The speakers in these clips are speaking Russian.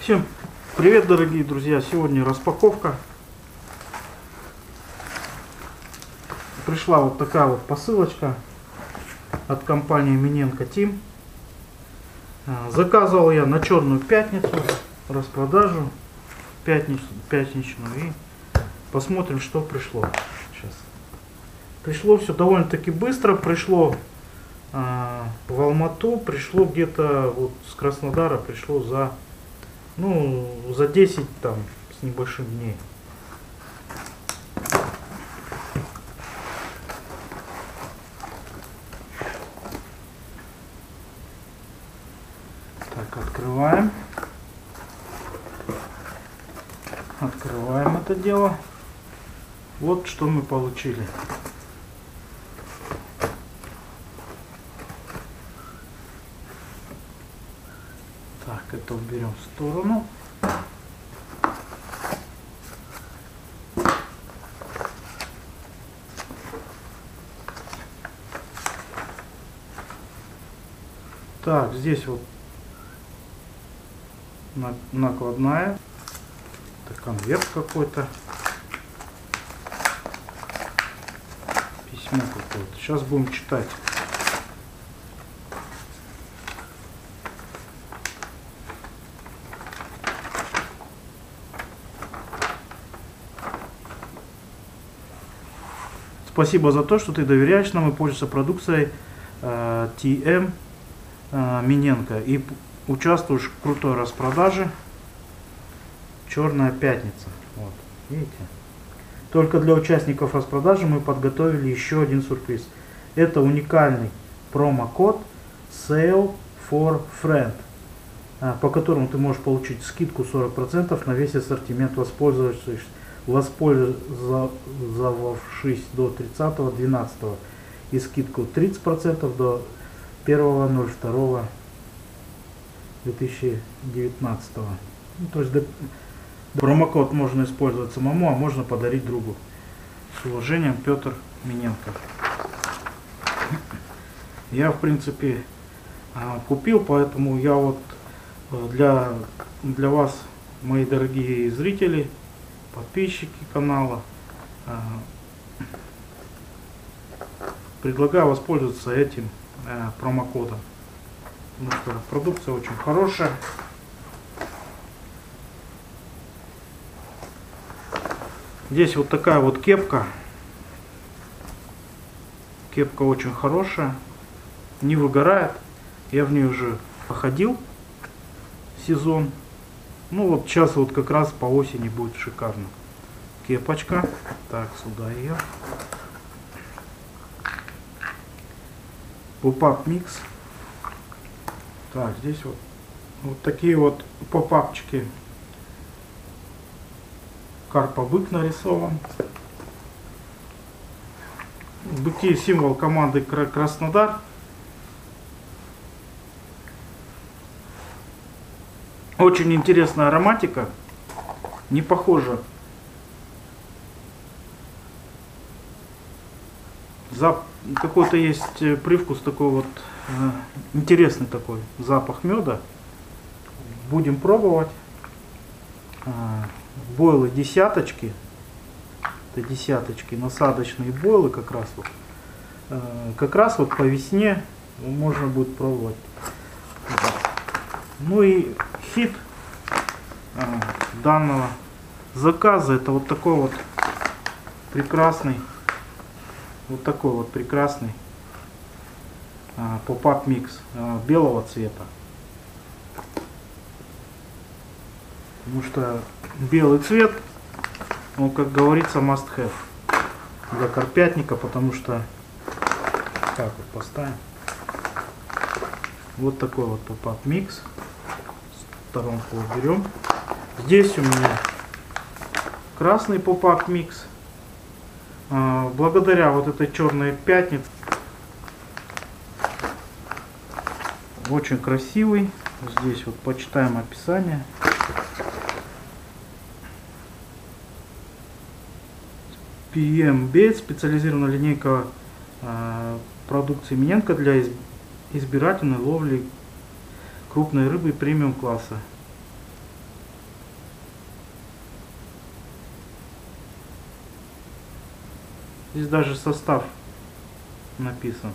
Всем привет, дорогие друзья! Сегодня распаковка. Пришла вот такая вот посылочка от компании Миненко Тим. А, Заказывал я на Черную Пятницу распродажу пятнич, пятничную и посмотрим, что пришло. Сейчас. Пришло все довольно-таки быстро. Пришло а, в Алмату, пришло где-то вот с Краснодара, пришло за ну, за 10 там с небольшим дней. Так, открываем. Открываем это дело. Вот что мы получили. Так, это уберем в сторону. Так, здесь вот на- накладная. Это конверт какой-то. Письмо какое-то. Сейчас будем читать. Спасибо за то, что ты доверяешь нам и пользуешься продукцией э, TM э, Миненко и участвуешь в крутой распродаже Черная пятница. Вот, видите? Только для участников распродажи мы подготовили еще один сюрприз. Это уникальный промокод Sale for Friend, а, по которому ты можешь получить скидку 40% на весь ассортимент, воспользовавшись, воспользовавшись до 30.12 и скидку 30% до 1.02.2019. Ну, то есть до- промокод можно использовать самому, а можно подарить другу. С уважением, Петр Миненко. Я, в принципе, а, купил, поэтому я вот э, для, для вас, мои дорогие зрители, подписчики канала, а, предлагаю воспользоваться этим э, промокодом. Потому что продукция очень хорошая. Здесь вот такая вот кепка. Кепка очень хорошая. Не выгорает. Я в ней уже походил сезон. Ну вот сейчас вот как раз по осени будет шикарно. Кепочка. Так, сюда ее. Попап микс. Так, здесь вот вот такие вот попапчики. Карпа-бык нарисован. Быки символ команды Кра- Краснодар. Очень интересная ароматика. Не похожа. Зап... Какой-то есть э, привкус такой вот э, интересный такой запах меда. Будем пробовать. А, бойлы десяточки. Это десяточки, насадочные бойлы как раз вот. Э, Как раз вот по весне можно будет пробовать. Ну и хит а, данного заказа это вот такой вот прекрасный, вот такой вот прекрасный а, поп-ап микс а, белого цвета. Потому что белый цвет, он, как говорится, must have для карпятника, потому что так вот поставим. Вот такой вот pop-up mix. Сторонку уберем. Здесь у меня красный pop-up mix. А, Благодаря вот этой черной пятнице очень красивый. Здесь вот почитаем описание. PM Bait, специализированная линейка э, продукции Миненко для из- избирательной ловли крупной рыбы премиум класса. Здесь даже состав написан.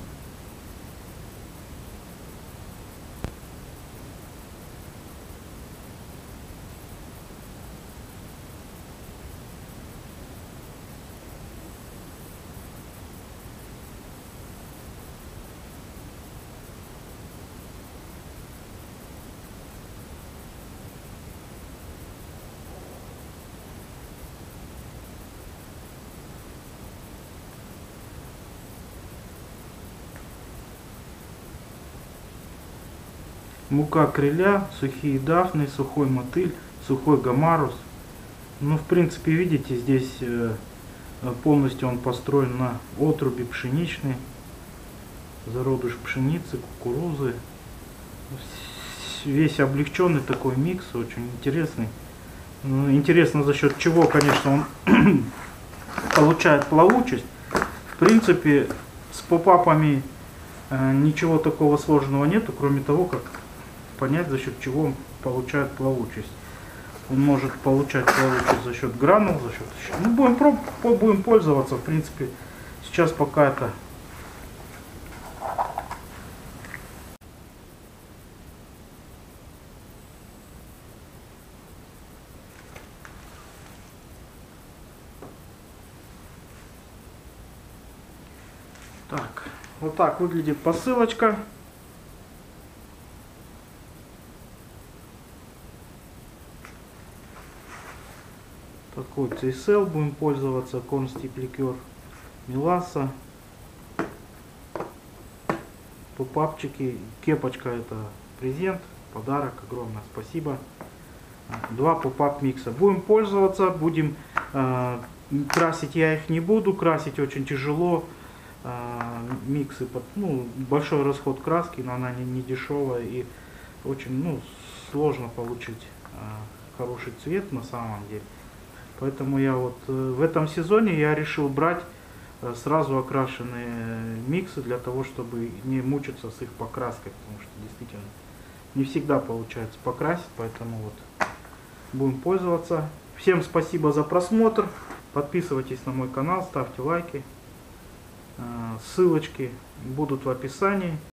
Мука креля, сухие дафны, сухой мотыль, сухой гамарус. Ну, в принципе, видите, здесь э, полностью он построен на отруби пшеничной, зародыш пшеницы, кукурузы. Весь облегченный такой микс, очень интересный. Ну, интересно за счет чего, конечно, он получает плавучесть. В принципе, с попапами э, ничего такого сложного нету, кроме того, как понять, за счет чего он получает плавучесть. Он может получать плавучесть за счет гранул, за счет... Ну, будем, проб, будем пользоваться, в принципе. Сейчас пока это... Так, вот так выглядит посылочка. Такой CSL будем пользоваться, констипликер Миласа. Попапчики, кепочка это презент, подарок, огромное спасибо. Два попап микса. Будем пользоваться, будем э, красить я их не буду, красить очень тяжело. Э, миксы, под, ну, большой расход краски, но она не, не дешевая и очень ну, сложно получить э, хороший цвет на самом деле. Поэтому я вот э, в этом сезоне я решил брать э, сразу окрашенные миксы для того, чтобы не мучиться с их покраской, потому что действительно не всегда получается покрасить, поэтому вот будем пользоваться. Всем спасибо за просмотр, подписывайтесь на мой канал, ставьте лайки, э, ссылочки будут в описании.